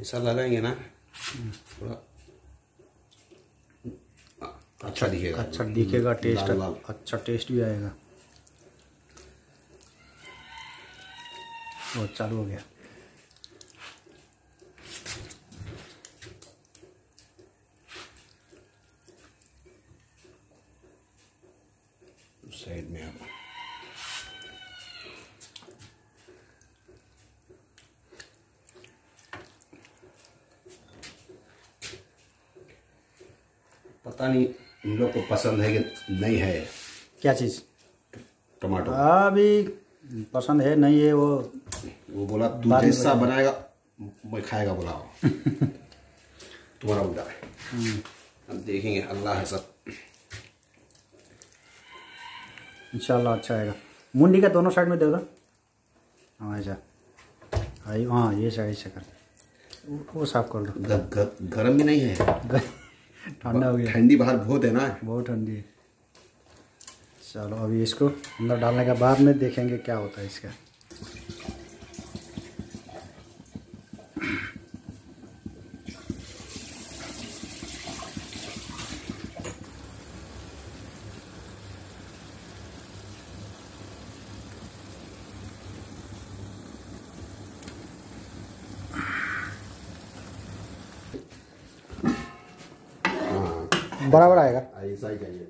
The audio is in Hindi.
ऐसा लगाएँगे ना? थोड़ा अच्छा दिखेगा। अच्छा दिखेगा टेस्ट। लाल। अच्छा टेस्ट भी आएगा। वो चालू हो गया। साइड में आप पता नहीं इन लोग को पसंद है कि नहीं है। क्या चीज़? टमाटो। अभी पसंद है नहीं है वो वो बोला तू जैसा बनाएगा मैं खाएगा बोला तुम्हारा उल्टा है। अब देखेंगे अल्लाह है सब। इंशाल्लाह अच्छा आएगा। मुंडी का दोनों साइड में दे दो। हाँ ऐसा। हाँ ये ऐसा ऐसा कर। वो- साफ़ कर दो गर्म भी नहीं है। ठंडा हो गया। ठंडी बाहर बहुत है ना। बहुत ठंडी है। चलो अभी इसको अंदर डालने के बाद में देखेंगे क्या होता है इसका। बराबर आएगा। ऐसा ही चाहिए